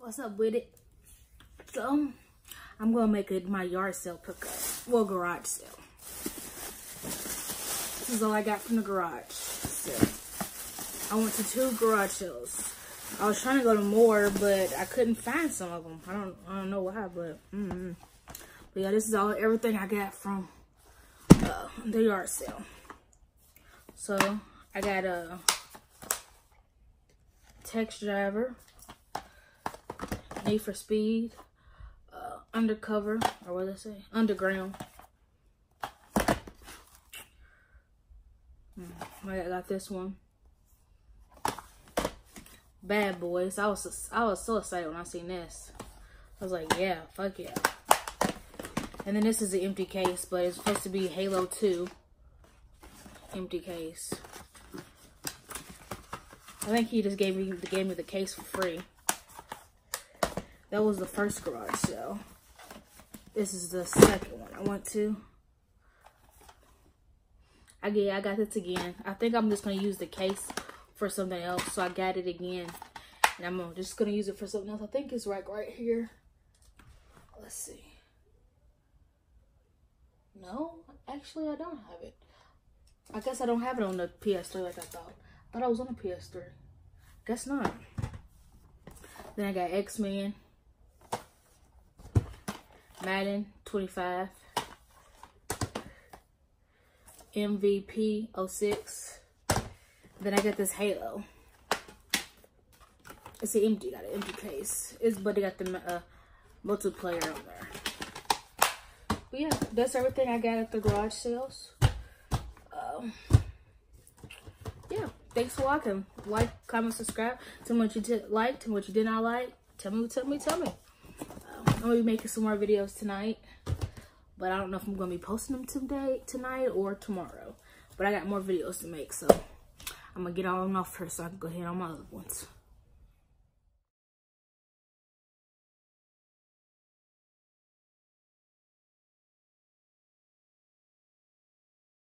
what's up with it? So, I'm gonna make it my yard sale pickup. Well, garage sale. This is all I got from the garage sale. I went to two garage sales. I was trying to go to more, but I couldn't find some of them. I don't, I don't know why, but, mm -hmm. but yeah, this is all everything I got from uh, the yard sale. So I got a text driver, Need for Speed, uh, Undercover, or what did I say? Underground. Hmm, I got this one. Bad Boys. I was I was so excited when I seen this. I was like, yeah, fuck yeah. And then this is an empty case, but it's supposed to be Halo 2. Empty case. I think he just gave me the gave me the case for free. That was the first garage sale. This is the second one I went to. I get I got this again. I think I'm just gonna use the case for something else. So I got it again. And I'm just gonna use it for something else. I think it's right right here. Let's see. No, actually I don't have it. I guess I don't have it on the PS3 like I thought. I thought I was on the PS3. Guess not. Then I got X-Men. Madden 25. MVP 06. Then I got this Halo. It's an empty, got an empty case. It's but they got the uh, multiplayer on there. But yeah, that's everything I got at the garage sales. Um, yeah, thanks for watching. Like, comment, subscribe. Tell me what you did like, tell me what you did not like. Tell me, tell me, tell me. I'm gonna be making some more videos tonight, but I don't know if I'm gonna be posting them today, tonight, or tomorrow. But I got more videos to make, so I'm gonna get all of them off first so I can go ahead on my other ones.